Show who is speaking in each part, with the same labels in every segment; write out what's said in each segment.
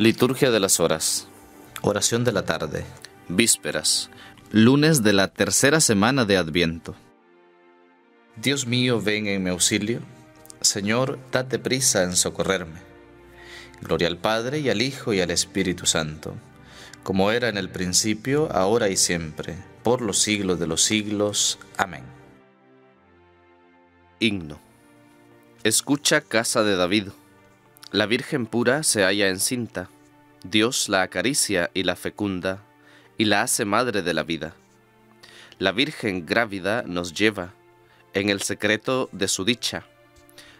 Speaker 1: Liturgia de las Horas.
Speaker 2: Oración de la tarde.
Speaker 1: Vísperas. Lunes de la tercera semana de Adviento.
Speaker 2: Dios mío, ven en mi auxilio. Señor, date prisa en socorrerme. Gloria al Padre y al Hijo y al Espíritu Santo, como era en el principio, ahora y siempre, por los siglos de los siglos. Amén.
Speaker 1: Himno. Escucha casa de David la Virgen pura se halla encinta, Dios la acaricia y la fecunda, y la hace madre de la vida. La Virgen grávida nos lleva en el secreto de su dicha.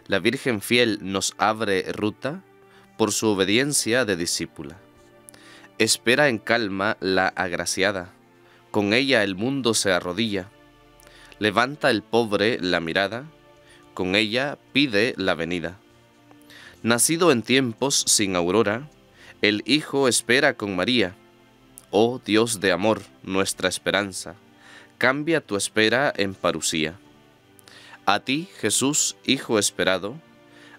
Speaker 1: La Virgen fiel nos abre ruta por su obediencia de discípula. Espera en calma la agraciada, con ella el mundo se arrodilla. Levanta el pobre la mirada, con ella pide la venida. Nacido en tiempos sin aurora, el Hijo espera con María. Oh Dios de amor, nuestra esperanza, cambia tu espera en parusía. A ti, Jesús, Hijo esperado,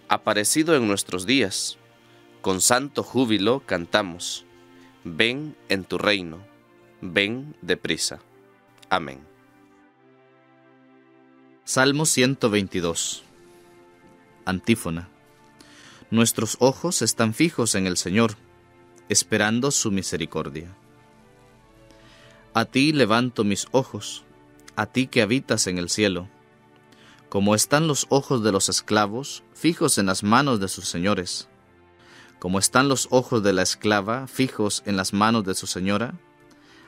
Speaker 1: aparecido en nuestros días, con santo júbilo cantamos, ven en tu reino, ven deprisa. Amén.
Speaker 2: Salmo 122 Antífona Nuestros ojos están fijos en el Señor, esperando su misericordia. A ti levanto mis ojos, a ti que habitas en el cielo. Como están los ojos de los esclavos fijos en las manos de sus señores, como están los ojos de la esclava fijos en las manos de su señora,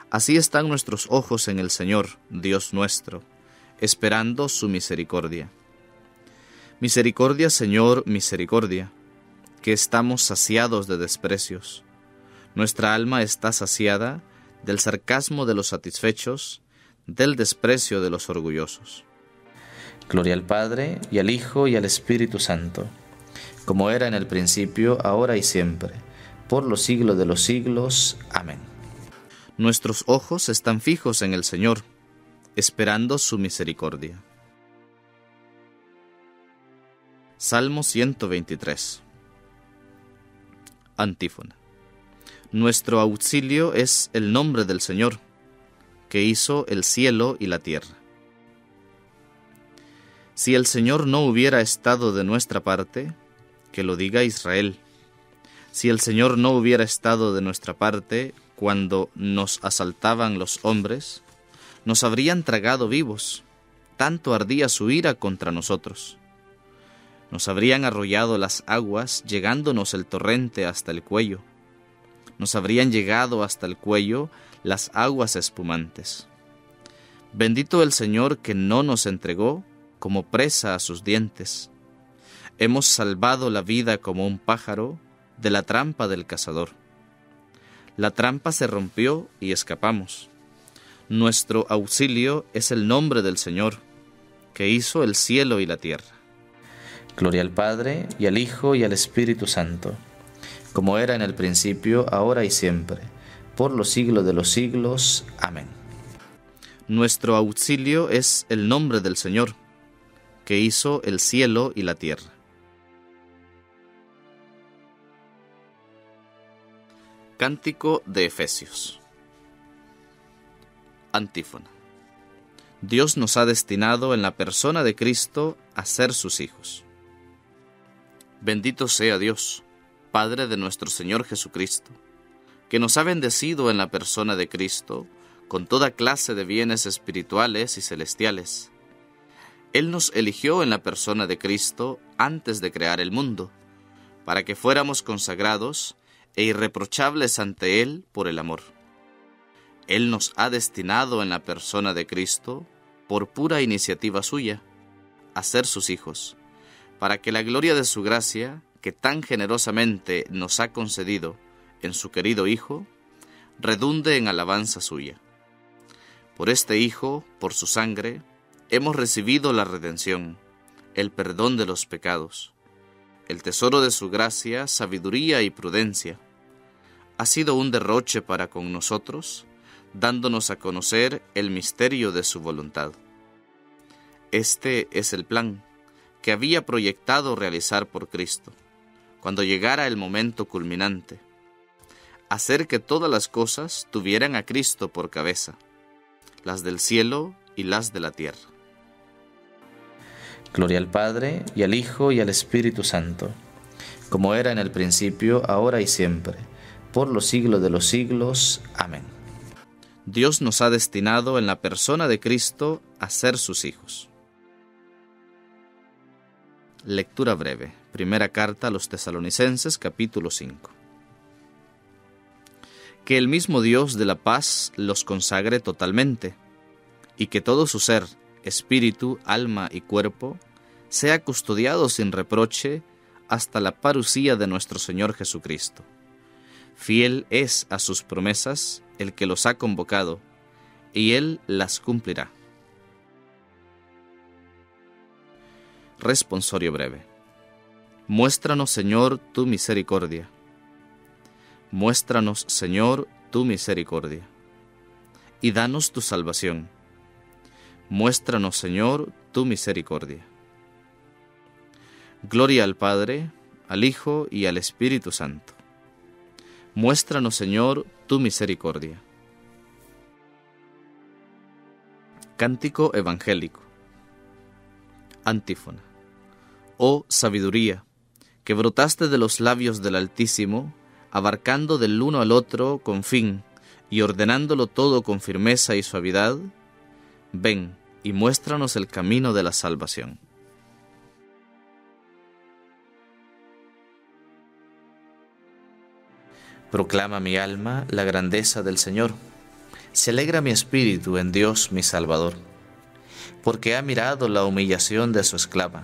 Speaker 2: así están nuestros ojos en el Señor, Dios nuestro, esperando su misericordia. Misericordia, Señor, misericordia que estamos saciados de desprecios. Nuestra alma está saciada del sarcasmo de los satisfechos, del desprecio de los orgullosos. Gloria al Padre, y al Hijo, y al Espíritu Santo, como era en el principio, ahora y siempre, por los siglos de los siglos. Amén. Nuestros ojos están fijos en el Señor, esperando su misericordia. Salmo 123 Antífona. Nuestro auxilio es el nombre del Señor, que hizo el cielo y la tierra. Si el Señor no hubiera estado de nuestra parte, que lo diga Israel. Si el Señor no hubiera estado de nuestra parte cuando nos asaltaban los hombres, nos habrían tragado vivos, tanto ardía su ira contra nosotros. Nos habrían arrollado las aguas, llegándonos el torrente hasta el cuello. Nos habrían llegado hasta el cuello las aguas espumantes. Bendito el Señor que no nos entregó como presa a sus dientes. Hemos salvado la vida como un pájaro de la trampa del cazador. La trampa se rompió y escapamos. Nuestro auxilio es el nombre del Señor, que hizo el cielo y la tierra. Gloria al Padre, y al Hijo, y al Espíritu Santo, como era en el principio, ahora y siempre, por los siglos de los siglos. Amén. Nuestro auxilio es el nombre del Señor, que hizo el cielo y la tierra. Cántico de Efesios Antífona Dios nos ha destinado en la persona de Cristo a ser sus hijos. Bendito sea Dios, Padre de nuestro Señor Jesucristo, que nos ha bendecido en la persona de Cristo con toda clase de bienes espirituales y celestiales. Él nos eligió en la persona de Cristo antes de crear el mundo, para que fuéramos consagrados e irreprochables ante Él por el amor. Él nos ha destinado en la persona de Cristo, por pura iniciativa suya, a ser sus hijos para que la gloria de su gracia, que tan generosamente nos ha concedido en su querido Hijo, redunde en alabanza suya. Por este Hijo, por su sangre, hemos recibido la redención, el perdón de los pecados, el tesoro de su gracia, sabiduría y prudencia. Ha sido un derroche para con nosotros, dándonos a conocer el misterio de su voluntad. Este es el plan que había proyectado realizar por Cristo, cuando llegara el momento culminante, hacer que todas las cosas tuvieran a Cristo por cabeza, las del cielo y las de la tierra.
Speaker 3: Gloria al Padre, y al Hijo, y al Espíritu Santo, como era en el principio, ahora y siempre, por los siglos de los siglos. Amén.
Speaker 2: Dios nos ha destinado en la persona de Cristo a ser sus hijos. Lectura breve. Primera carta a los tesalonicenses capítulo 5. Que el mismo Dios de la paz los consagre totalmente, y que todo su ser, espíritu, alma y cuerpo, sea custodiado sin reproche hasta la parucía de nuestro Señor Jesucristo. Fiel es a sus promesas el que los ha convocado, y Él las cumplirá. Responsorio breve. Muéstranos, Señor, tu misericordia. Muéstranos, Señor, tu misericordia. Y danos tu salvación Muéstranos, Señor, tu misericordia. Gloria al Padre, al Hijo y al Espíritu Santo. Muéstranos, Señor, tu misericordia. Cántico Evangélico. Antífona. Oh sabiduría, que brotaste de los labios del Altísimo, abarcando del uno al otro con fin y ordenándolo todo con firmeza y suavidad, ven y muéstranos el camino de la salvación.
Speaker 3: Proclama mi alma la grandeza del Señor. Se alegra mi espíritu en Dios mi Salvador, porque ha mirado la humillación de su esclava.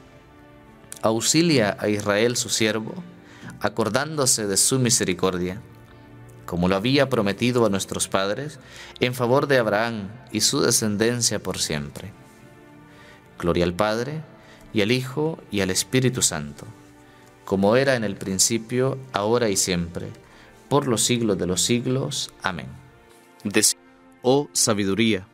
Speaker 3: Auxilia a Israel su siervo, acordándose de su misericordia como lo había prometido a nuestros padres, en favor de Abraham y su descendencia por siempre. Gloria al Padre, y al Hijo, y al Espíritu Santo, como era en el principio, ahora y siempre, por los siglos de los siglos. Amén.
Speaker 2: oh sabiduría,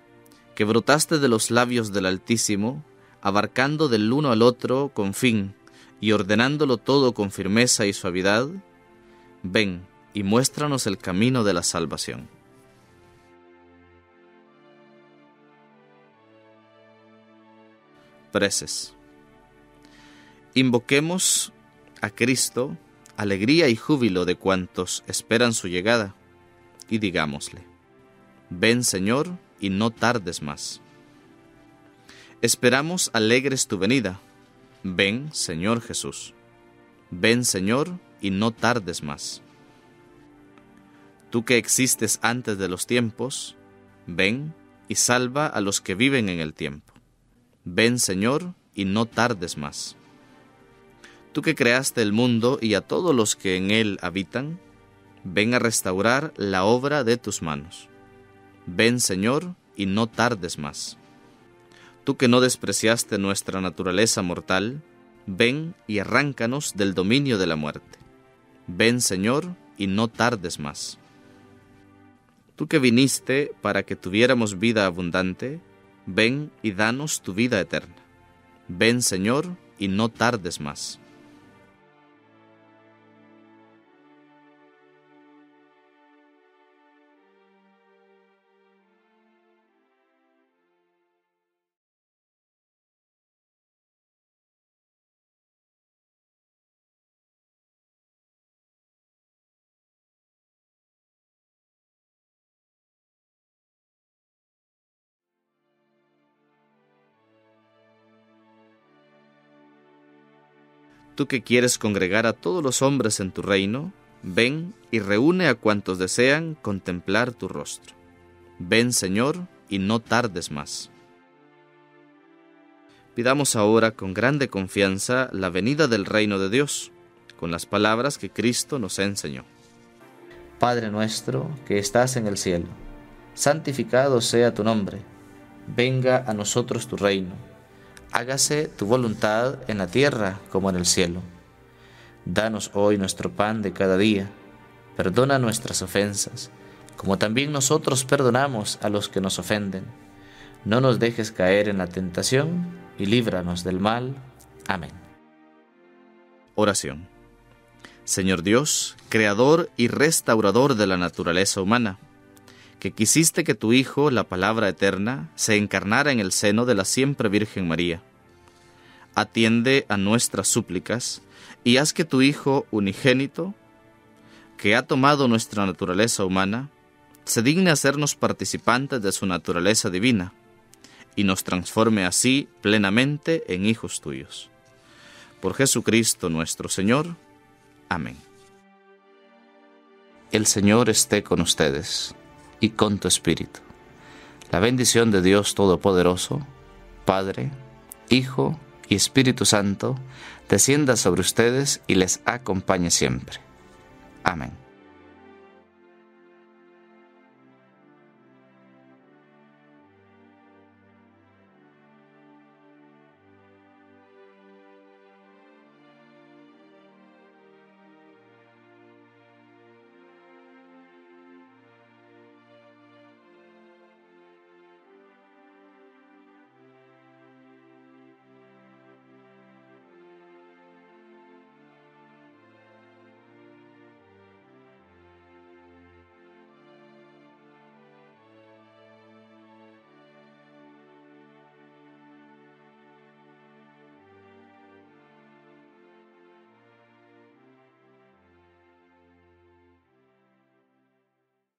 Speaker 2: que brotaste de los labios del Altísimo, abarcando del uno al otro con fin, y ordenándolo todo con firmeza y suavidad, ven, y muéstranos el camino de la salvación. Preces. Invoquemos a Cristo, alegría y júbilo de cuantos esperan su llegada, y digámosle, ven Señor, y no tardes más. Esperamos alegres tu venida, ven Señor Jesús. Ven Señor, y no tardes más. Tú que existes antes de los tiempos, ven y salva a los que viven en el tiempo. Ven, Señor, y no tardes más. Tú que creaste el mundo y a todos los que en él habitan, ven a restaurar la obra de tus manos. Ven, Señor, y no tardes más. Tú que no despreciaste nuestra naturaleza mortal, ven y arráncanos del dominio de la muerte. Ven, Señor, y no tardes más. Tú que viniste para que tuviéramos vida abundante, ven y danos tu vida eterna. Ven, Señor, y no tardes más. Tú que quieres congregar a todos los hombres en tu reino, ven y reúne a cuantos desean contemplar tu rostro. Ven, Señor, y no tardes más. Pidamos ahora con grande confianza la venida del reino de Dios, con las palabras que Cristo nos enseñó.
Speaker 3: Padre nuestro que estás en el cielo, santificado sea tu nombre, venga a nosotros tu reino, hágase tu voluntad en la tierra como en el cielo. Danos hoy nuestro pan de cada día, perdona nuestras ofensas, como también nosotros perdonamos a los que nos ofenden. No nos dejes caer en la tentación y líbranos del mal. Amén.
Speaker 2: Oración. Señor Dios, creador y restaurador de la naturaleza humana, que quisiste que tu Hijo, la palabra eterna, se encarnara en el seno de la siempre Virgen María. Atiende a nuestras súplicas y haz que tu Hijo unigénito, que ha tomado nuestra naturaleza humana, se digne hacernos participantes de su naturaleza divina y nos transforme así plenamente en hijos tuyos. Por Jesucristo nuestro Señor. Amén.
Speaker 3: El Señor esté con ustedes y con tu espíritu. La bendición de Dios Todopoderoso, Padre, Hijo y Espíritu Santo, descienda sobre ustedes y les acompañe siempre. Amén.